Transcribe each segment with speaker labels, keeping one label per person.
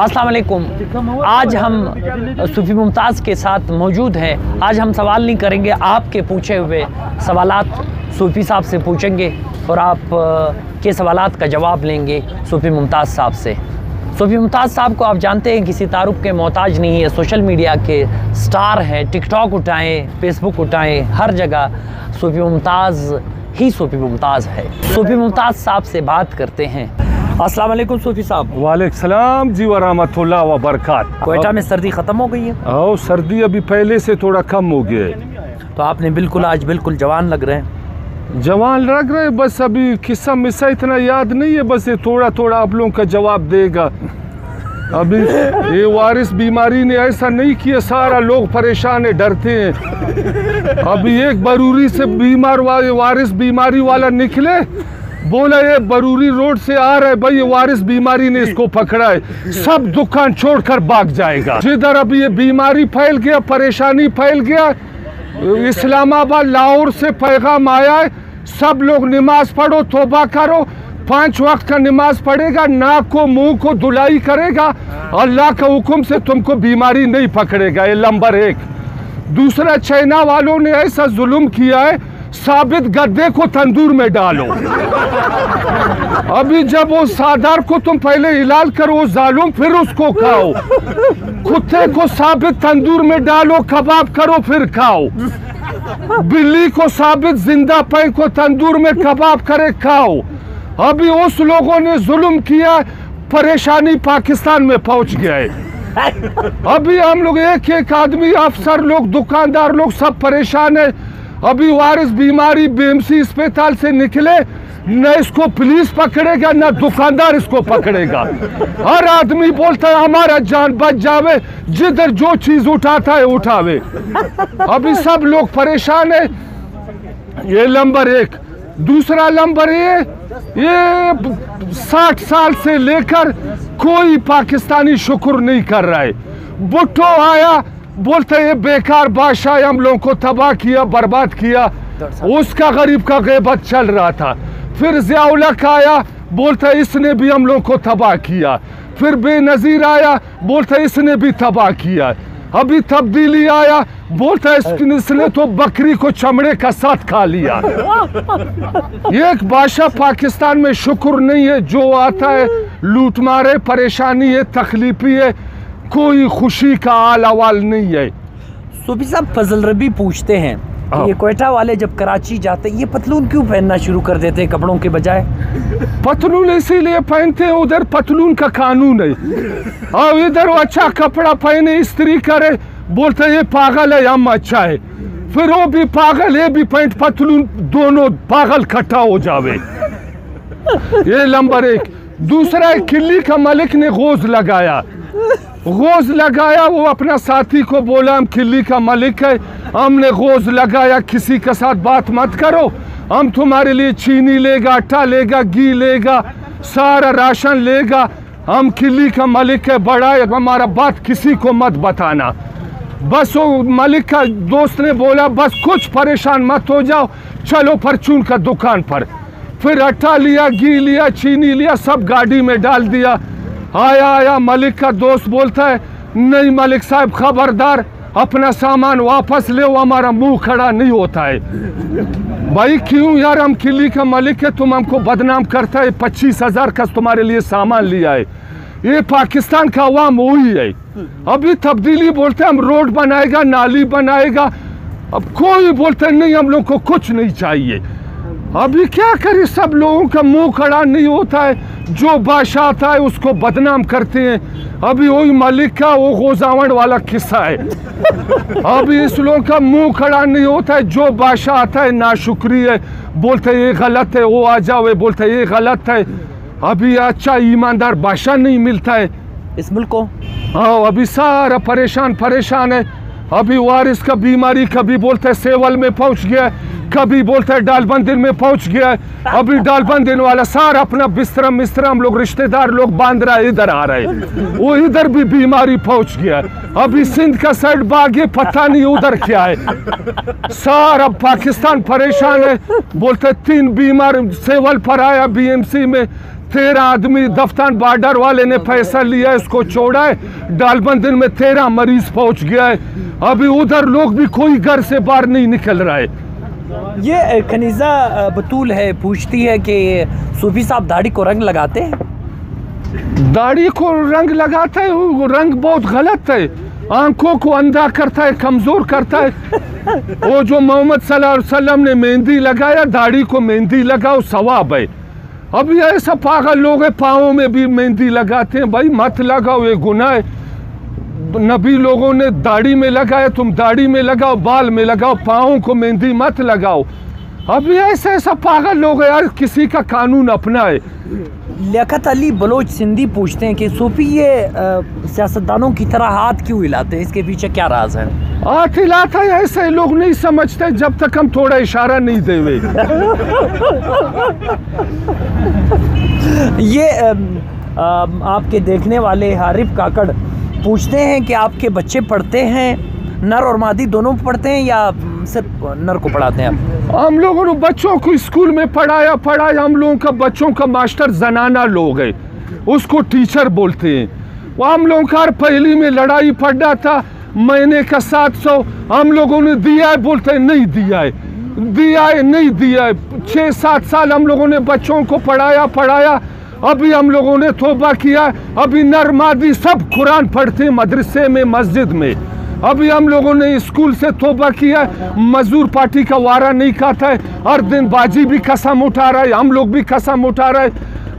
Speaker 1: अस्सलाम आज हम सूफी मुमताज़ के साथ मौजूद हैं। आज हम सवाल नहीं करेंगे, आपके पूछे हुए सवालात सूफी साहब से पूछेंगे और आप के सवालात का जवाब लेंगे सूफी मुमताज़ साहब से। सूफी मुमताज़ साहब को आप जानते हैं, किसी तारुफ के मोहताज नहीं है। सोशल मीडिया के स्टार हैं, टिकटॉक उठाएँ, फेसबुक उठाएँ, हर जगह सूफी मुमताज़ ही सूफी मुमताज़ है। सूफी मुमताज़ साहब से बात करते हैं। अस्सलाम वालेकुम सूफी साहब।
Speaker 2: वालेकुम सलाम जी व रहमतुल्लाह व बरकात।
Speaker 1: कोयटा में सर्दी ख़त्म हो गई है?
Speaker 2: आओ सर्दी अभी पहले से थोड़ा कम हो गया है।
Speaker 1: तो आपने बिल्कुल आज बिल्कुल जवान लग रहे हैं।
Speaker 2: जवान लग रहे बस अभी किस्सा मिस्सा इतना याद नहीं है बस ये थोड़ा थोड़ा आप लोगों का जवाब देगा। अभी ये वारिस बीमारी ने ऐसा नहीं किया सारा लोग परेशान है डरते हैं। अभी एक बरूरी से बीमार वारिस बीमारी वाला निकले बोला ये बरूरी रोड से आ रहा है भाई, ये वारिस बीमारी ने इसको पकड़ा है। सब दुकान छोड़कर भाग जाएगा। जिधर अभी ये बीमारी फैल गया, परेशानी फैल गया, इस्लामाबाद, लाहौर से पैगाम आया है, सब लोग नमाज़ पढ़ो, तोबा करो, पाँच वक्त का नमाज़ पढ़ेगा, नाक को, मुँह को धुलाई करेगा, अल्लाह का हुक्म से तुमको बीमारी नहीं पकड़ेगा, ये नंबर एक। दूसरा, चाइना वालों ने ऐसा जुल्म किया है साबित गद्दे को तंदूर में डालो। अभी जब वो सादार को तुम पहले इलाल करो जालूम फिर उसको खाओ। कुत्ते को साबित तंदूर में डालो, कबाब करो, फिर खाओ। बिल्ली को साबित ज़िंदा पै को तंदूर में कबाब करे, खाओ। अभी उस लोगों ने जुल्म किया, परेशानी पाकिस्तान में पहुँच गए। अभी हम लोग एक एक आदमी, अफसर लोग, दुकानदार लोग, सब परेशान है। अभी वारिस बीमारी बीएमसी अस्पताल से निकले, न इसको पुलिस पकड़ेगा, न दुकानदार इसको पकड़ेगा। हर आदमी बोलता है, हमारा जान बच जावे, जिधर जो चीज़ उठाता है उठावे। अभी सब लोग परेशान है। ये नंबर एक। दूसरा नंबर ये ये साठ साल से लेकर कोई पाकिस्तानी शुक्र नहीं कर रहा है। भुट्टो आया बोलते ये बेकार बादशाह हम लोगों को तबाह किया बर्बाद किया। उसका गरीब का गैबत चल रहा था। फिर जियाउलक आया बोलता इसने भी हम लोग को तबाह किया। फिर बेनजीर आया बोलता इसने भी तबाह किया। अभी तब्दीली आया बोलता इसने इसने तो बकरी को चमड़े का साथ खा लिया। एक बादशाह पाकिस्तान में शुक्र नहीं है जो आता है लूट मारे परेशानी है तकलीफी है। कोई खुशी का आल अवाल नहीं है।
Speaker 1: सूफी साहब फजल रबी पूछते हैं कि
Speaker 2: हाँ।
Speaker 1: ये कोयटा वाले जब कराची जाते हैं ये पतलून क्यों पहनना शुरू कर देते हैं कपड़ों के बजाय?
Speaker 2: पतलून इसीलिए पहनते हैं उधर पतलून का कानून है। और इधर वो अच्छा कपड़ा पहने स्त्री करे बोलते हैं, ये पागल है हम अच्छा है। फिर वो भी पागल ये भी पैंट पतलून दोनों पागल इकट्ठा हो जावे। ये नंबर एक। दूसरा है किल्ली का मलिक ने गोज लगाया। गोज लगाया वो अपना साथी को बोला हम किल्ली का मलिक है हमने गोज लगाया किसी के साथ बात मत करो हम तुम्हारे लिए चीनी लेगा आटा लेगा घी लेगा सारा राशन लेगा हम किल्ली का मलिक है बड़ा है हमारा बात किसी को मत बताना बस वो मलिक का दोस्त ने बोला बस कुछ परेशान मत हो जाओ चलो परचून का दुकान पर फिर आटा लिया घी लिया चीनी लिया सब गाड़ी में डाल दिया आया आया मलिक का दोस्त बोलता है, नहीं मलिक साहब, खबरदार, अपना सामान वापस ले हमारा मुँह खड़ा नहीं होता है। भाई, क्यों यार हम किली का मलिक है? तुम हमको बदनाम करता है, पच्चीस हज़ार का तुम्हारे लिए सामान लिया है। ये पाकिस्तान का अवाम वही है। अभी तब्दीली बोलते हम रोड बनाएगा, नाली बनाएगा। अब कोई बोलते नहीं, हम लोग को कुछ नहीं चाहिए। अभी क्या करे? सब लोगों का मुँह खड़ा नहीं होता है। जो बादशाह आता है उसको बदनाम करते हैं। अभी वही मलिक का वो गोजावण वाला किस्सा है। अभी इस लोगों का मुँह खड़ा नहीं होता है। जो बादशाह आता है नाशुक्री है। बोलते ये गलत है वो आ जाओ। बोलते ये गलत है। अभी अच्छा ईमानदार बादशाह नहीं मिलता है।
Speaker 1: इस मुल्क को?
Speaker 2: हाँ अभी सारा परेशान परेशान है। अभी वारिस का बीमारी कभी बोलते है सेवल में पहुँच गया है, कभी बोलते है डालबंदिन में पहुँच गया अभी डालबंदिन वाला सारा अपना बिस्तरा मिस्तरा हम लोग, रिश्तेदार लोग बाँध रहा इधर आ रहे वो इधर भी बीमारी पहुँच गया अभी सिंध का साइड बाग, पता नहीं उधर क्या है। सारा पाकिस्तान परेशान है। बोलते तीन बीमार सेवल पर आया बीएमसी में। तेरह आदमी दफ्तान बॉर्डर वाले ने फैसला लिया इसको छोड़ा है। डालबंदन में तेरह मरीज़ पहुँच गया है। अभी उधर लोग भी कोई घर से बाहर नहीं निकल रहा है।
Speaker 1: ये खनीजा बतूल है, पूछती है कि सूफी साहब दाढ़ी को रंग लगाते हैं?
Speaker 2: दाढ़ी को रंग लगाता है, वो रंग बहुत गलत है। आँखों को अंधा करता है, कमज़ोर करता है। वो जो मोहम्मद वसल्लम ने मेहंदी लगाया, दाढ़ी को मेहंदी लगाओ, सवाब है। अब ये ऐसा पागल लोग है, पाँव में भी मेहंदी लगाते हैं। भाई मत लगाओ, ये गुनाह है। नबी लोगों ने दाढ़ी में लगाया तुम दाढ़ी में लगाओ बाल में लगाओ पाँव को मेहंदी मत लगाओ। अब ये ऐसा ऐसा पागल लोग यार किसी का कानून अपना है
Speaker 1: लियाकत अली बलोच सिंधी पूछते हैं कि सूफी ये सियासतदानों की तरह हाथ क्यों हिलाते हैं? इसके पीछे क्या राज है?
Speaker 2: हाथ हिलाता है ऐसे लोग नहीं समझते जब तक हम थोड़ा इशारा नहीं देवे
Speaker 1: ये अम, अम, आपके देखने वाले हारिफ काकड़ पूछते हैं कि आपके बच्चे पढ़ते हैं, नर और मादी दोनों पढ़ते हैं या सिर्फ़ नर को पढ़ाते हैं
Speaker 2: हम लोगों ने बच्चों को स्कूल में पढ़ाया पढ़ाया, हम लोगों का बच्चों का मास्टर जनाना लोग है। उसको टीचर बोलते हैं। वो हम लोगों का पहली में लड़ाई पढ़ना था, महीने का सात सौ, हम लोगों ने दिया है, बोलते हैं, नहीं दिया है। दिया है, नहीं दिया है। छः, सात साल हम लोगों ने बच्चों को पढ़ाया पढ़ाया। अभी हम लोगों ने तोबा किया। अभी नर मादी सब कुरान पढ़ते मदरसे में, मस्जिद में। अभी हम लोगों ने स्कूल से तोबा किया। मजदूर पार्टी का वारा नहीं खाता है। हर दिन बाजी भी कसम उठा रहा है। हम लोग भी कसम उठा रहे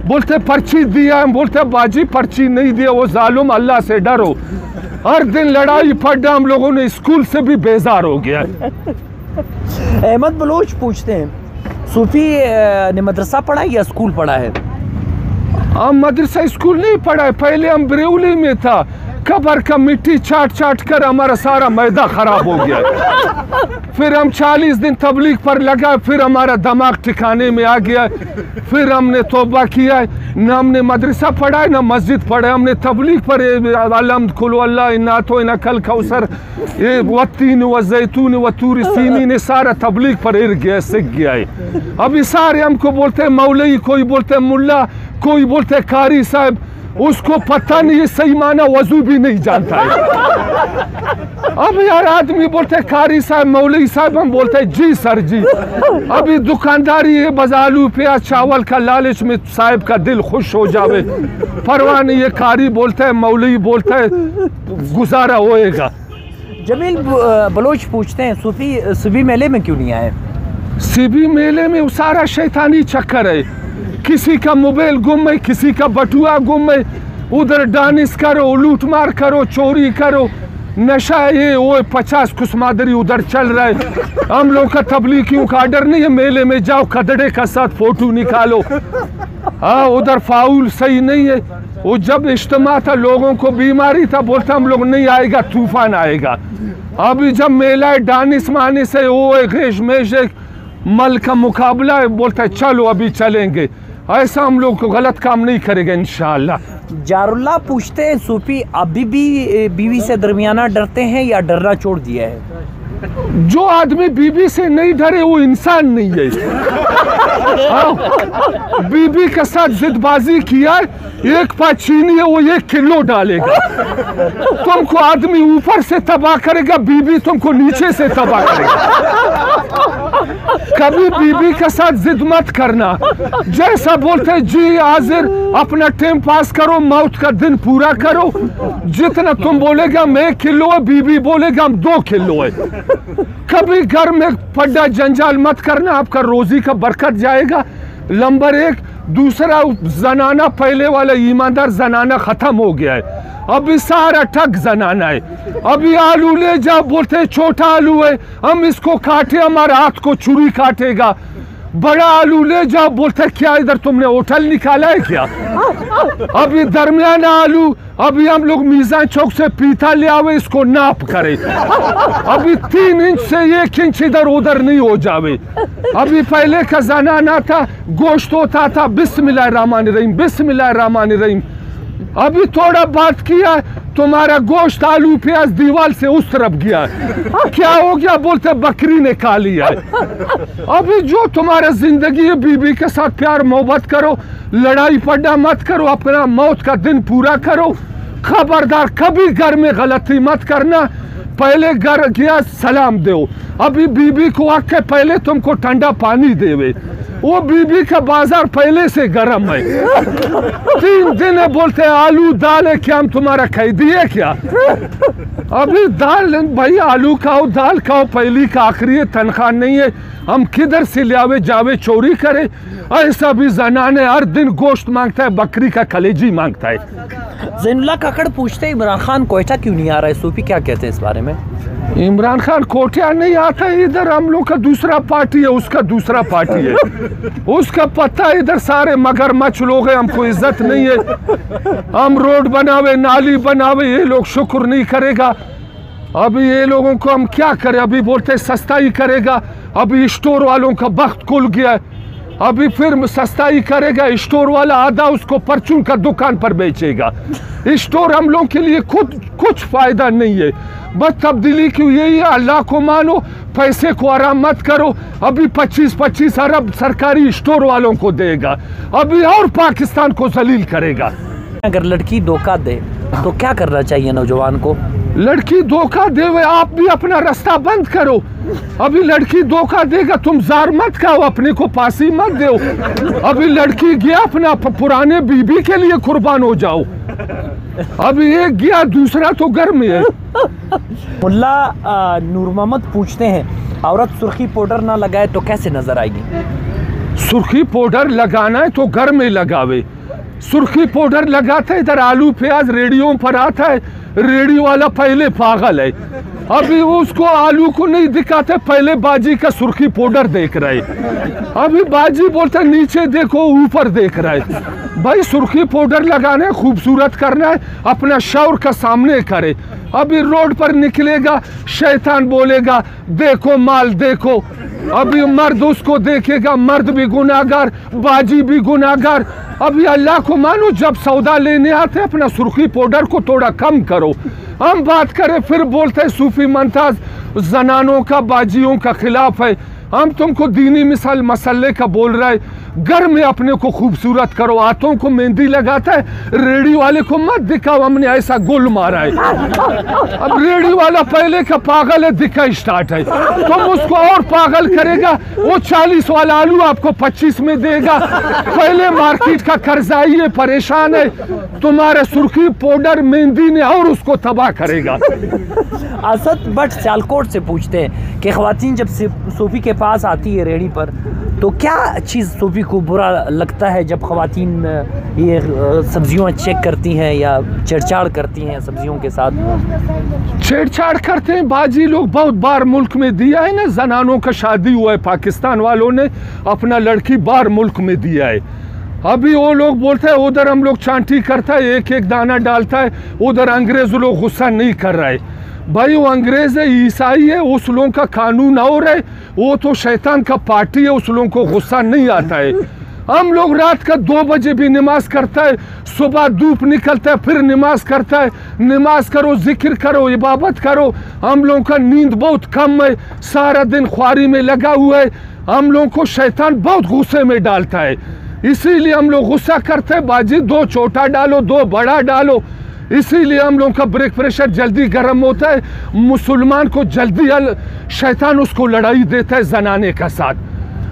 Speaker 2: बोलते, पर्ची दिया हम बोलते, बाजी, पर्ची नहीं दिया। वो जालुम, अल्लाह से डरो। हर दिन लड़ाई पढ़ना हम लोगों ने स्कूल से भी बेजार हो गया
Speaker 1: अहमद बलोच पूछते हैं, सूफी ने मदरसा पढ़ा है या स्कूल पढ़ा है?
Speaker 2: हम मदरसा स्कूल नहीं पढ़ा पहले हम बरेली में था। कबर का मिट्टी चाट चाट कर हमारा सारा मैदा खराब हो गया। फिर हम 40 दिन तबलीग पर लगा, फिर हमारा दिमाग ठिकाने में आ गया। फिर हमने तोबा किया। न हमने मदरसा पढ़ा है ना मस्जिद पढ़ा। हमने तबलीग पर अलम खुलो इन्ना तो इन्ना कल कौसर ये वत्तीन व जैतून व तूर सीनी ने सारा तबलीग पर इर गया सीख गया है अभी सारे हमको बोलते हैं मौलई कोई बोलते हैं, मुल्ला कोई बोलते हैं कारी साहब उसको पता नहीं है सही माना वज़ू भी नहीं जानता है। अब यार आदमी बोलते हैं कारी साहब मौलवी साहब हम बोलते हैं जी सर जी। अभी दुकानदारी है बजालू प्याज चावल का लालच में साहब का दिल खुश हो जावे। परवाह नहीं ये कारी बोलता है मौलवी बोलता है गुजारा होएगा।
Speaker 1: जमील बलोच पूछते हैं सूफी सूफी मेले में क्यों नहीं आए?
Speaker 2: सीबी मेले में वो सारा शैतानी चक्कर है। किसी का मोबाइल गुम है, किसी का बटुआ गुम है। उधर डानिस करो लूट मार करो, चोरी करो। नशा ये वो पचास कुसमादरी उधर चल रहा है। हम लोग का तबलीगियों का आर्डर नहीं है, मेले में जाओ, खदड़े का साथ फ़ोटो निकालो। हाँ उधर फाउल सही नहीं है। वो जब इज्तमा था, लोगों को बीमारी था, बोलता हम लोग, नहीं आएगा, तूफ़ान आएगा। अभी जब मेला है डानिस मानिस है वो है, मल का मुकाबला है, बोलता है, चलो, अभी चलेंगे। ऐसा हम लोग को गलत काम नहीं करेंगे इन
Speaker 1: जारुल्ला पूछते हैं, सूफी अभी भी बीवी से दरमियाना डरते हैं या डरना छोड़ दिया है?
Speaker 2: जो आदमी बीबी से नहीं डरे वो इंसान नहीं है हाँ, बीबी के साथ जिदबाजी किया एक पाँच चीनी है वो एक किलो डालेगा। तुमको आदमी ऊपर से तबाह करेगा बीबी तुमको नीचे से तबाह करेगा। कभी बीबी के साथ जिद मत करना। जैसा बोलते जी हाजिर अपना टाइम पास करो मौत का दिन पूरा करो। जितना तुम बोलेगा मैं किलो है बीबी बोलेगा हम दो किलो है। कभी घर में पड्डा जंजाल मत करना, आपका रोजी का बरकत जाएगा। नंबर एक, दूसरा, जनाना, पहले वाला ईमानदार जनाना खत्म हो गया है। अभी सारा ठग जनाना है। अभी आलू ले जा, बोलते छोटा आलू है। हम इसको काटे, हमारे हाथ को छुरी काटेगा। बड़ा आलू ले जाओ, बोलते क्या इधर तुमने होटल निकाला है क्या? अभी दरमियाना आलू, अभी हम लोग मीजा चौक से पीता ले आवे, इसको नाप करे। अभी तीन इंच से एक इंच इधर उधर नहीं हो जावे। अभी पहले का जनाना था, गोश्त होता था। बिस्मिल्लाह रहमान रहीम, बिस्मिल्लाह रहमान रहीम। अभी थोड़ा बात किया, तुम्हारा गोश्त आलू प्याज दीवार से उस तरफ़ गया क्या हो गया? बोलते बकरी ने खा लिया। अभी जो तुम्हारा ज़िंदगी है बीबी के साथ प्यार मोहब्बत करो, लड़ाई पड्डा मत करो, अपना मौत का दिन पूरा करो। खबरदार कभी घर में गलती मत करना। पहले घर गया, सलाम दो। अभी बीबी को आके पहले तुमको ठंडा पानी देवे। वो बीबी का बाज़ार पहले से गर्म है। तीन दिन बोलते हैं आलू दाल है क्या हम तुम्हारा खरीदी है क्या? अभी दाल भाई आलू खाओ दाल खाओ पहली का आखिरी है तनख्वाह नहीं है। हम किधर से ले आवे जावे चोरी करे? ऐसा भी जनाने हर दिन गोश्त माँगता है बकरी का कलेजी माँगता है।
Speaker 1: जैनुल्ला काकड़ पूछते इमरान खान कोयटा क्यों नहीं आ रहा है? सूफी क्या कहते हैं इस बारे में?
Speaker 2: इमरान खान कोटिया नहीं आता इधर हम लोग का दूसरा पार्टी है उसका दूसरा पार्टी है। उसका पता इधर सारे मगर मच लोग है, हमको इज़्ज़त नहीं है। हम रोड बनावे, नाली बनावे, ये लोग शुक्र नहीं करेगा। अभी ये लोगों को हम क्या करें? अभी बोलते सस्ता ही करेगा। अभी स्टोर वालों का वक्त खुल गया है। अभी फिर सस्ताई करेगा, स्टोर वाला आधा उसको परचून का दुकान पर बेचेगा। स्टोर हम लोग के लिए खुद, कुछ फ़ायदा नहीं है। बस तब्दीली क्यों यही है, अल्लाह को मानो, पैसे को आराम मत करो। अभी 25 25 अरब सरकारी स्टोर वालों को देगा। अभी और पाकिस्तान को जलील करेगा।
Speaker 1: अगर लड़की धोखा दे तो क्या करना चाहिए नौजवान को?
Speaker 2: लड़की धोखा देवे आप भी अपना रास्ता बंद करो। अभी लड़की धोखा देगा तुम जार मत खाओ अपने को पासी मत दो अभी लड़की गया अपना पुराने बीबी के लिए कुर्बान हो जाओ। अभी एक गया दूसरा तो घर में है।
Speaker 1: मुल्ला नूर मोहम्मद पूछते हैं। औरत सुर्खी पाउडर ना लगाए तो कैसे नज़र आएगी?
Speaker 2: सुर्खी पाउडर लगाना है तो घर में लगावे। सुर्खी पाउडर लगाता इधर आलू प्याज रेडियो पर आता है। रेडियो वाला पहले पागल है। अभी उसको आलू को नहीं दिखाते, पहले बाजी का सुर्खी पाउडर देख रहे अभी बाजी बोलते नीचे देखो, ऊपर देख रहे भाई, सुर्खी पाउडर लगाने, खूबसूरत करना है, अपना शौर का सामने करे। अभी रोड पर निकलेगा, शैतान बोलेगा, देखो माल, देखो। अभी मर्द उसको देखेगा, मर्द भी गुनागार बाजी भी गुनागार अभी अल्लाह को मानो जब सौदा लेने आते अपना सुर्खी पाउडर को थोड़ा कम करो। हम बात करें, फिर बोलते हैं सूफी मंताज जनानों का, बाजियों का खिलाफ है। हम तुमको दीनी मिसाल मसले का बोल रहा है। घर में अपने को खूबसूरत करो, हाथों को मेहंदी लगाता है, रेडी वाले को मत दिखाओ, हमने ऐसा गोल मारा है। अब रेडी वाला पहले का पागल है, दिखा स्टार्ट है। तुम उसको और पागल करेगा, वो चालीस वाला आलू आपको पच्चीस में देगा। पहले मार्केट का कर्जाई है परेशान है। तुम्हारे सुर्खी पाउडर, मेहंदी ने और उसको तबाह करेगा।
Speaker 1: असद बट सियालकोट से पूछते हैं कि खातन जब सूफी के पास आती है रेडी पर तो क्या चीज़ सूफी को बुरा लगता है जब खातन ये सब्जियों चेक करती हैं या छेड़छाड़ करती हैं सब्जियों के साथ?
Speaker 2: छेड़छाड़ करते हैं, बाजी लोग बहुत बार मुल्क में दिया है ना, जनानों का शादी हुआ है, पाकिस्तान वालों ने अपना लड़की बार मुल्क में दिया है। अभी वो लोग बोलते हैं, उधर हम लोग चांटी करता है एक एक दाना डालता है, उधर अंग्रेज़ लोग गुस्सा नहीं कर रहा। है भाई, वो अंग्रेज़ है, ईसाई है, उस लोगों का कानून और है। वो तो शैतान का पार्टी है, उस लोगों को गुस्सा नहीं आता है। हम लोग रात का दो बजे भी नमाज़ करता है, सुबह धूप निकलता है, फिर नमाज़ करता है। नमाज़ करो, ज़िक्र करो, इबादत करो। हम लोगों का नींद बहुत कम है, सारा दिन ख्वारी में लगा हुआ है। हम लोगों को शैतान बहुत गुस्से में डालता है। इसीलिए हम लोग गुस्सा करते हैं, बाजी, दो छोटा डालो, दो बड़ा डालो। इसीलिए हम लोगों का ब्रेक प्रेशर जल्दी गर्म होता है। मुसलमान को जल्दी शैतान उसको लड़ाई देता है जनाने का साथ।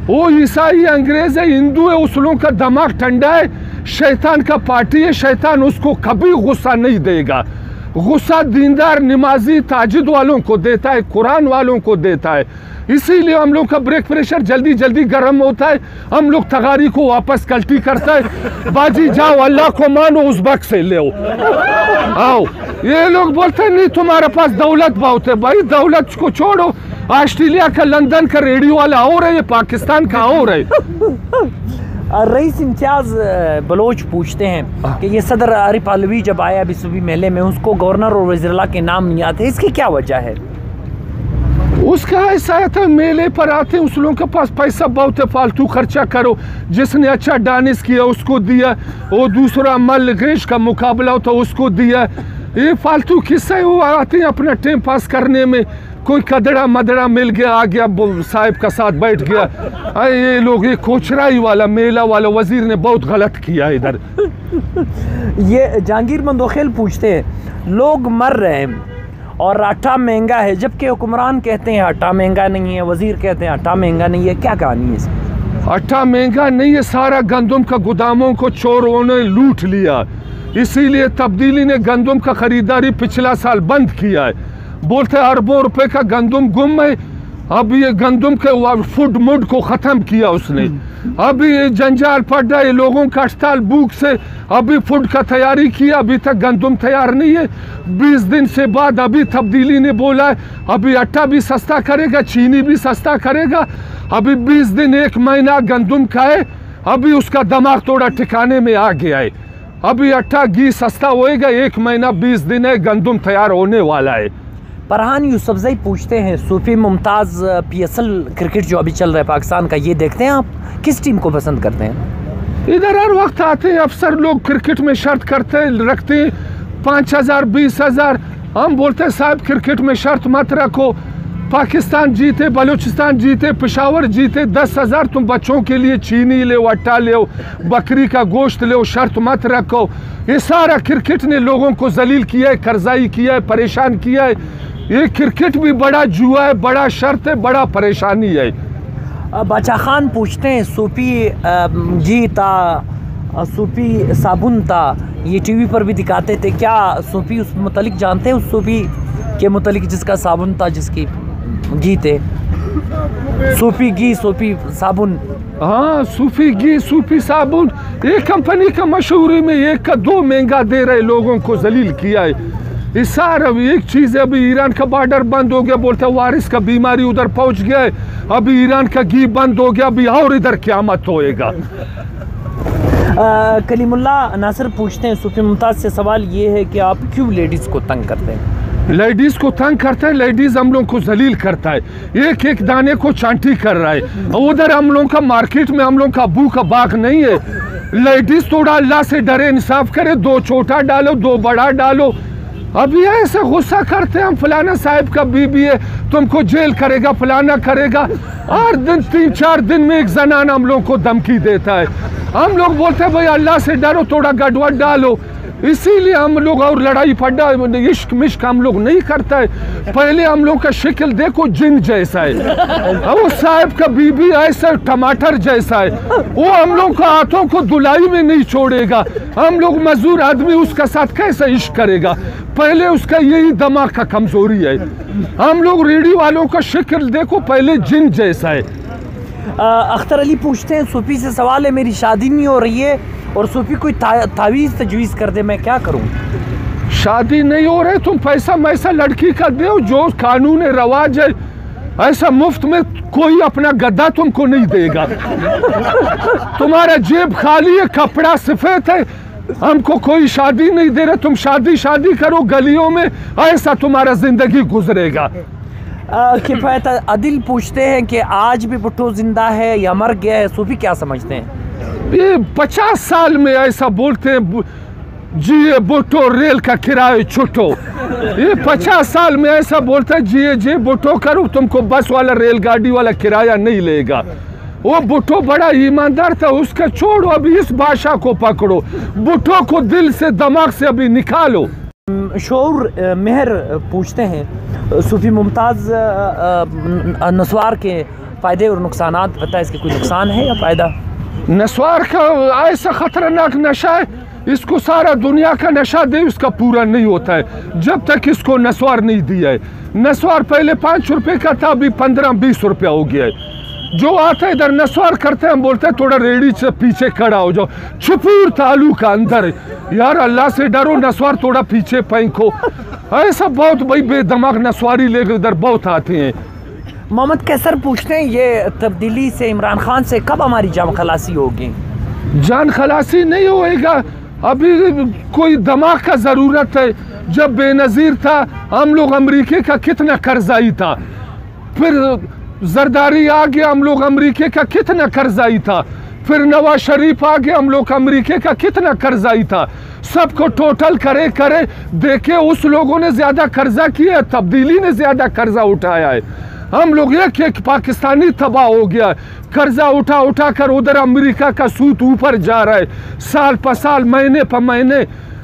Speaker 2: वो ईसाई, अंग्रेज़ है, हिंदू है, उस लोगों का दिमाग ठंडा है। शैतान का पार्टी है, शैतान उसको कभी गुस्सा नहीं देगा। गुस्सा दीनदार, नमाजी, ताजिद वालों को देता है, कुरान वालों को देता है। इसीलिए हम लोग का ब्रेक प्रेशर जल्दी जल्दी गर्म होता है। हम लोग तगारी को वापस कल्टी करता है। बाजी जाओ अल्लाह को मानो उस बक से ले आओ। ये लोग बोलते हैं नहीं तुम्हारे पास दौलत बहुत है भाई दौलत को छोड़ो। ऑस्ट्रेलिया का लंदन का रेडियो वाला और है ये पाकिस्तान का और है।
Speaker 1: रईस इम्तियाज़ बलोच पूछते हैं कि ये सदर आरिफ अलवी जब आया अभी सूफी मेले में उसको गवर्नर और वजीरला के नाम नहीं आते इसकी क्या वजह है?
Speaker 2: उसका ऐसा था? मेले पर आते उस लोगों के पास पैसा बहुत है, फालतू खर्चा करो। जिसने अच्छा डांस किया, उसको दिया। वो दूसरा मल गैश का मुकाबला होता, उसको दिया। ये फालतू किस्सा वो आते हैं अपना टाइम पास करने में। कोई कदड़ा मदड़ा मिल गया, आ गया साहब का साथ बैठ गया। अरे ये लोग, ये कोचराई वाला, मेला वाला वज़ीर ने बहुत गलत किया इधर।
Speaker 1: ये जहांगीर मंदोखेल पूछते हैं, लोग मर रहे हैं। और आटा महँगा है, जबकि हुक्मरान कहते हैं आटा महँगा नहीं है, वज़ीर कहते हैं आटा महँगा नहीं है, क्या कहानी है
Speaker 2: आटा महँगा नहीं है, सारा गंदम का गोदामों को चोरों ने लूट लिया। इसीलिए तब्दीली ने गंदम का खरीदारी पिछला साल बंद किया है। बोलते अरबों रुपए का गंदम गुम है अब ये गंदम के फ़ूड मुड को ख़त्म किया उसने। अभी ये जंजाल पड़ रहा है लोगों का अस्पताल भूख से अभी फ़ूड का तैयारी किया अभी तक गंदम तैयार नहीं है। बीस दिन से बाद अभी तब्दीली ने बोला है अभी आटा भी सस्ता करेगा चीनी भी सस्ता करेगा। अभी बीस दिन एक महीना गंदम का है अभी उसका दिमाग थोड़ा ठिकाने में आ गया है। अभी आटा घी सस्ता होएगा एक महीना बीस दिन है गंदम तैयार होने वाला है।
Speaker 1: फरहान यूसुफजई पूछते हैं, सूफी मुमताज़ पीएसएल क्रिकेट जो अभी चल रहा है पाकिस्तान का, ये देखते हैं आप, किस टीम को पसंद करते हैं?
Speaker 2: इधर हर वक्त आते हैं, अफसर लोग क्रिकेट में शर्त करते हैं, रखते हैं, पाँच हज़ार, बीस हज़ार, हम बोलते हैं, साहब, क्रिकेट में शर्त मत रखो, पाकिस्तान जीते, बलूचिस्तान जीते, पेशावर जीते, दस हज़ार तुम बच्चों के लिए चीनी ले अट्टा ले, बकरी का गोश्त ले, शर्त मत रखो। ये सारा क्रिकेट ने लोगों को जलील किया है, कर्जाई किया है, परेशान किया है। ये क्रिकेट भी बड़ा जुआ है बड़ा शर्त है बड़ा परेशानी है।
Speaker 1: बादशाह खान पूछते हैं सूफी घी था सूफी साबुन था ये टीवी पर भी दिखाते थे क्या सूफी उस मतलब जानते हैं उस सूफी के मुतलिक जिसका साबुन था जिसकी घी थे? सूफी घी सूफी साबुन।
Speaker 2: हाँ सूफी घी सूफी साबुन एक कंपनी का मशहूरी में एक का दो महँगा दे रहे लोगों को जलील किया है। इस सारा एक चीज़ है अभी ईरान का बॉर्डर बंद हो गया बोलते हैं वारिस का बीमारी उधर पहुँच गया है। अभी ईरान का घी बंद हो गया अभी और इधर क्यामत होएगा।
Speaker 1: कलीमुल्ला नासिर पूछते हैं सूफी मुमताज़ से सवाल ये है कि आप क्यों लेडीज़ को तंग करते हैं?
Speaker 2: लेडीज़ को तंग करता है लेडीज़ हम लोग को जलील करता है। एक एक दाने को चांटी कर रहा है। उधर हम लोग का मार्केट में हम लोग का अबू का बाग नहीं है। लेडीज़ थोड़ा अल्लाह से डरे इंसाफ करे दो छोटा डालो दो बड़ा डालो। अभी ऐसे गुस्सा करते हैं, हम फलाना साहब का बीबी है, तुमको जेल करेगा, फलाना करेगा। हर दिन तीन चार दिन में एक जनान हम लोग को धमकी देता है। हम लोग बोलते हैं, भाई अल्लाह से डरो, थोड़ा गड़बड़ डालो। इसीलिए हम लोग और लड़ाई पड्डा इश्क मिश्क हम लोग नहीं करता। है पहले हम लोग का शक्ल देखो जिन जैसा है। वो साहब का बीबी ऐसा टमाटर जैसा है। वो हम लोग का हाथों को धुलाई में नहीं छोड़ेगा। हम लोग मजदूर आदमी उसका साथ कैसे इश्क करेगा? पहले उसका यही दिमाग का कमज़ोरी है। हम लोग रेडियो वालों का शक्ल देखो पहले जिन जैसा है।
Speaker 1: अख्तर अली पूछते हैं, सूफी से सवाल है, मेरी शादी नहीं हो रही है। और सूफी कोई ता- तावीज़ तजवीज़ कर दे मैं क्या करूँ?
Speaker 2: शादी नहीं हो रहे तुम पैसा मैसा लड़की का दे जो कानून रवाज है ऐसा मुफ़्त में कोई अपना गद्दा तुमको नहीं देगा। तुम्हारा जेब खाली है कपड़ा सफ़ेद है हमको कोई शादी नहीं दे रहे तुम शादी शादी करो गलियों में ऐसा तुम्हारा ज़िंदगी गुजरेगा।
Speaker 1: किफ़ायत अदिल पूछते हैं कि आज भी भुट्टो ज़िंदा है या मर गया है सूफी क्या समझते हैं?
Speaker 2: ये पचास साल में ऐसा बोलते हैं जिए बोटो रेल का किराए छुटो। ये पचास साल में ऐसा बोलते है, जिए जे बोटो करो, तुमको बस वाला, रेलगाड़ी वाला किराया नहीं लेगा। वो बुटो बड़ा ईमानदार था, उसका छोड़ो, अभी इस भाषा को पकड़ो। बुटो को दिल से, दिमाग से अभी निकालो।
Speaker 1: शोर मेहर पूछते हैं, सूफी मुमताज़ नस्वार के फ़ायदे और नुकसान है इसके कोई नुकसान है या फ़ायदा?
Speaker 2: नस्वार का ऐसा खतरनाक नशा है इसको सारा दुनिया का नशा दे उसका पूरा नहीं होता है जब तक इसको नस्वार नहीं दिया है नस्वार पहले पाँच रुपये का था अभी पंद्रह बीस रुपया हो गया है जो आता है इधर नस्वार करते हैं हम बोलते हैं थोड़ा रेडी से पीछे खड़ा हो जाओ छुपूर तालू का अंदर यार अल्लाह से डरो नस्वार थोड़ा पीछे फेंको ऐसा बहुत भाई बेदमाग नस्वारी लेकर इधर बहुत आते हैं
Speaker 1: मोहम्मद कैसर पूछते हैं, ये तब्दीली से इमरान खान से कब हमारी जान खलासी होगी?
Speaker 2: जान खलासी नहीं होएगा। अभी कोई दिमाग का ज़रूरत है। जब बेनज़ीर था, हम लोग अमेरिके का कितना कर्जाई था। फिर जरदारी आ गया, हम लोग अमेरिके का कितना कर्जाई था। फिर नवाज़ शरीफ आ गया, हम लोग अमेरिके का कितना कर्जाई था। सबको टोटल करे करे, देखे, उस लोगों ने ज़्यादा कर्जा किया तब्दीली ने ज़्यादा कर्जा उठाया है। हम लोग एक एक पाकिस्तानी तबाह हो गया। कर्जा उठा उठा कर उधर अमेरिका का सूत ऊपर जा रहा है। साल पर साल, महीने पर महीने,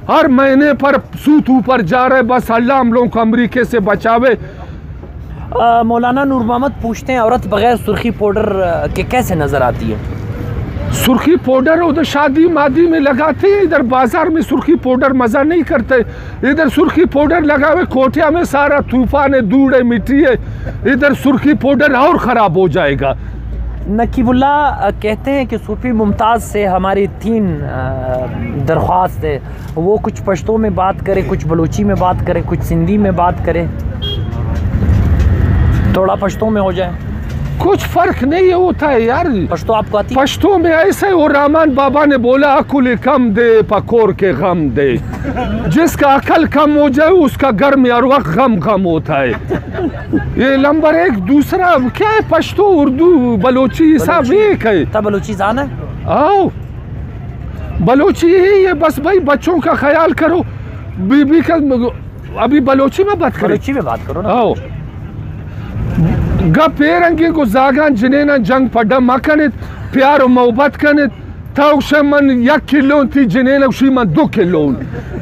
Speaker 2: हर महीने पर सूत ऊपर जा रहा है। बस अल्लाह हम लोगों को अमरीके से बचावे।
Speaker 1: मौलाना नूर मोहम्मद पूछते हैं, औरत बगैर सुर्खी पाउडर के कैसे नज़र आती है?
Speaker 2: सुर्खी पाउडर उधर शादी मादी में लगाते हैं, इधर बाज़ार में सुर्खी पाउडर मज़ा नहीं करते। इधर सुर्खी पाउडर लगावे कोठिया में सारा तूफ़ान है धूड़ है मिट्टी है इधर सुर्खी पाउडर और ख़राब हो जाएगा।
Speaker 1: नकीबुल्ला कहते हैं कि सूफी मुमताज़ से हमारी तीन दरख्वास्त है। वो कुछ पश्तों में बात करे, कुछ बलूची में बात करे, कुछ सिंधी में बात करे। थोड़ा पश्तों में हो जाए।
Speaker 2: कुछ फ़र्क नहीं होता है यार।
Speaker 1: पश्तो आपको आती
Speaker 2: पश्तो में ऐसे वो रहमान बाबा ने बोला अकुल कम दे पकोर के गम दे। जिसका अकल कम हो जाए उसका घर में हर वक्त गम गम होता है। ये नंबर एक। दूसरा क्या है पश्तो? उर्दू बलोची सब एक है।
Speaker 1: बलूची जान है?
Speaker 2: आओ। बलोची यही है बस भाई बच्चों का ख्याल करो। बीबी का अभी बलोची में बात करें।
Speaker 1: बलूची में बात करो ना।
Speaker 2: आओ। गा पेरंगी को जागान जिनेना जंग पड्डा मकनित प्यार मोहब्बत कनित ताउ शमन एक किलो थी जिनेना उसी में दो किलो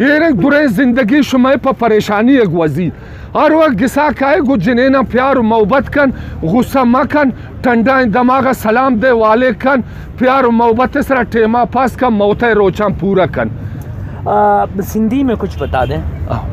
Speaker 2: ये रे बुरे ज़िंदगी शुमाए पर परेशानी एक वजी और वह गिसा काए गो जिनेना प्यार मोहब्बत कन गुस्सा मकन ठंडा दमागा सलाम दे वाले कन प्यार मोहब्बत सरा टेमा पास का मौत रोचा पूरा कन
Speaker 1: सिंधी में कुछ बता दें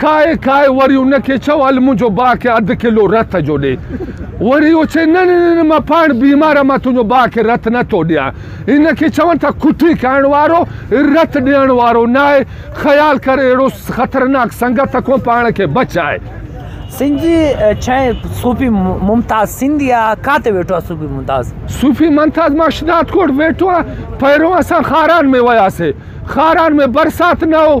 Speaker 2: खाए खाए वरी उनखे चओ हल मुंहिंजो भाउ खे अधु किलो रत जो ॾे वरी उहो चए न न न, न मां पाण बीमार मां तुंहिंजो भाउ खे रत नथो ॾियां इनखे चवनि था खुटी खाइण वारो रत ॾियण वारो न आहे ख़्यालु करे अहिड़ो ख़तरनाक संगत खां पाण खे बचाए
Speaker 1: सिंधी अ, छा सूफ़ी मु- मुमताज़ सिंधी आहे काथे वेठो आहे सूफ़ी मुमताज़
Speaker 2: सूफ़ी मंथाज मां शिनातकोट वेठो आहे पहिरियों असां खारान में वियासीं खारान में बरसाति न हो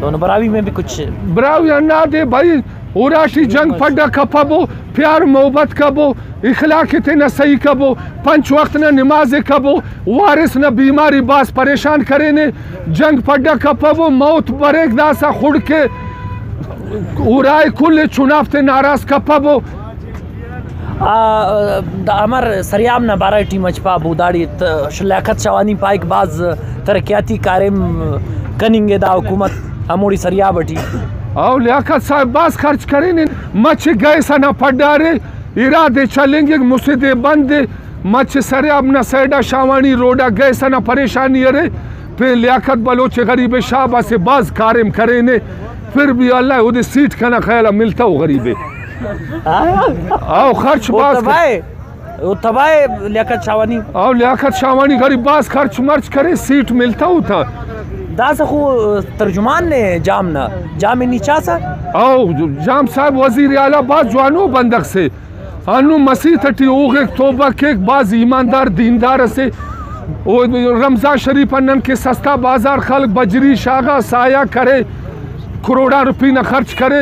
Speaker 1: तो उन बरावी में भी कुछ
Speaker 2: ब्राव अन्ना दे भाई उराशी जंग पड्डा खपबो प्यार मोहब्बत कबो इखलाक थे न सही कबो पंच वक्त न नमाज कबो वारिस न बीमारी बास परेशान करे ने जंग पड्डा खपबो मौत बरेक दासा खुड़ के उराए खुले चुनाव ते नाराज खपबो
Speaker 1: अमर सरियाम न बारह टीम अचपा बूदाड़ी शलाखत शवानी पाइक बाज तरक्याती कारिम कनिंगे दा हुकूमत अमोड़ी सरिया बटी।
Speaker 2: और लियाकत साहब बस खर्च करे ने मच गए सना पड्डारे। इरादे चलेंगे मुसीदे बंद। मच सरे अब न सैडा शावानी रोडा गए सना परेशानी अरे। फिर लियाकत बलोच गरीब शाबा से बाज कारिम करे ने। फिर भी अल्लाह उदे सीट खाना ख्याल मिलता हो गरीबे। आओ खर्च
Speaker 1: वो
Speaker 2: बाज
Speaker 1: वो तबाए लियाकत शावानी।
Speaker 2: और लियाकत शावानी गरीब बाज खर्च मर्च करे सीट मिलता हो था
Speaker 1: दा सखो तर्जुमान ने जाम ना जाम नीचा सा
Speaker 2: आओ जाम साहब वज़ीर आला बाज जवानो बंदक से अनु मसीह तटी ओगे तोबा के बाज ईमानदार दीनदार से ओ रमज़ान शरीफ अनन के सस्ता बाज़ार खल्क बजरी शागा साया करे करोड़ा रुपये न खर्च करे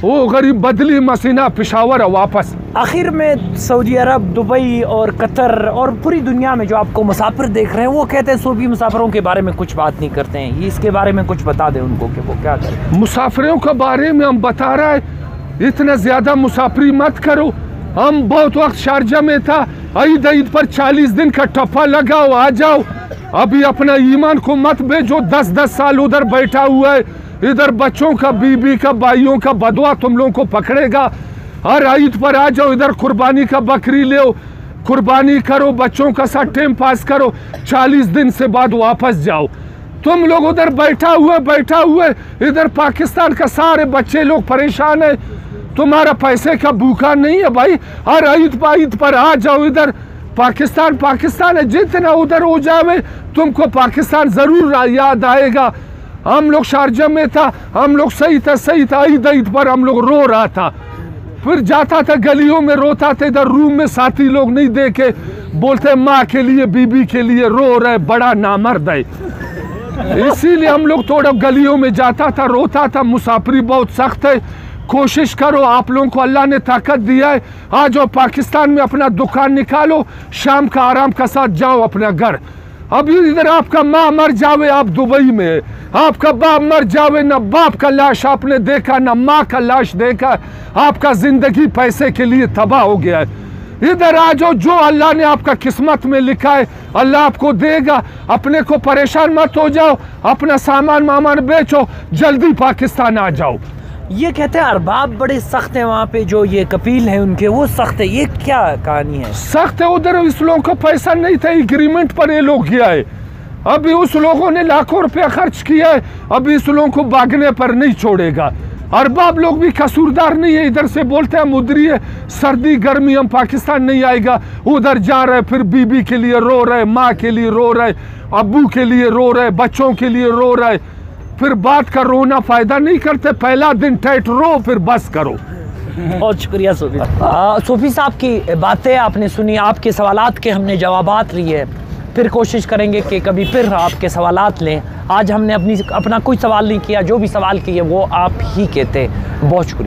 Speaker 2: वो गरीब बदली मसीना पिशावर है वापस।
Speaker 1: आखिर में सऊदी अरब दुबई और कतर और पूरी दुनिया में जो आपको मुसाफिर देख रहे हैं वो कहते हैं सूफी मुसाफिरों के बारे में कुछ बात नहीं करते हैं। इसके बारे में कुछ बता दें उनको कि वो क्या करें।
Speaker 2: मुसाफिरों के बारे में हम बता रहा है इतना ज़्यादा मुसाफरी मत करो। हम बहुत वक्त शारजा में था ईद ईद पर चालीस दिन का टप्पा लगाओ आ जाओ। अभी अपना ईमान को मत भेजो दस दस साल उधर बैठा हुआ है। इधर बच्चों का, बीबी का, भाइयों का बदवा तुम लोगों को पकड़ेगा। हर ईद पर आ जाओ, इधर कुर्बानी का बकरी ले कुर्बानी करो, बच्चों का साथ टाइम पास करो। चालीस दिन से बाद वापस जाओ। तुम लोग उधर बैठा हुए बैठा हुए इधर पाकिस्तान का सारे बच्चे लोग परेशान है। तुम्हारा पैसे का भूखा नहीं है भाई। हर ईद पर ईद पर आ जाओ इधर। पाकिस्तान पाकिस्तान है, जितना उधर हो जावे, तुमको पाकिस्तान ज़रूर याद आएगा। हम लोग शारजा में था, हम लोग सही था सही था ईद ईद पर हम लोग रो रहा था। फिर जाता था गलियों में, रोता था, इधर रूम में साथी लोग नहीं देखे। बोलते, माँ के लिए, बीबी के लिए रो रहे, बड़ा नामर्द है। इसीलिए हम लोग थोड़ा गलियों में जाता था, रोता था। मुसाफरी बहुत सख्त है। कोशिश करो, आप लोगों को अल्लाह ने ताकत दिया है। आज और पाकिस्तान में अपना दुकान निकालो, शाम का आराम का साथ जाओ अपना घर। अभी इधर आपका माँ मर जावे आप दुबई में। आपका बाप मर जावे, ना बाप का लाश आपने देखा, ना माँ का लाश देखा। आपका ज़िंदगी पैसे के लिए तबाह हो गया है। इधर आ जाओ, जो अल्लाह ने आपका किस्मत में लिखा है, अल्लाह आपको देगा। अपने को परेशान मत हो जाओ, अपना सामान मामान बेचो, जल्दी पाकिस्तान आ जाओ।
Speaker 1: ये कहते हैं, अरबाब बड़े सख्त हैं वहाँ पे, जो ये कपील हैं उनके, वो सख्त है। ये क्या कहानी है?
Speaker 2: सख्त है, उधर इस लोगों का पैसा नहीं था एग्रीमेंट पर ये लोग गया है। अभी उस लोगों ने लाखों रुपया खर्च किया है, अभी इस लोगों को भागने पर नहीं छोड़ेगा। अरबाब लोग भी कसूरदार नहीं है, इधर से बोलते हैं, मुद्री है, सर्दी, गर्मी, हम पाकिस्तान नहीं आएगा। उधर जा रहे फिर बीबी के लिए रो रहे माँ के लिए रो रहे अबू के लिए रो रहे बच्चों के लिए रो रहे फिर बात का रोना फ़ायदा नहीं करते, पहला दिन टाइट रो, फिर बस करो।
Speaker 1: बहुत शुक्रिया सूफी। सूफी साहब की बातें आपने सुनी, आपके सवाल के हमने जवाब लिए। फिर कोशिश करेंगे कि कभी फिर आपके सवाल लें। आज हमने अपनी, अपना कोई सवाल नहीं किया, जो भी सवाल किए, वो आप ही कहते बहुत शुक्रिया।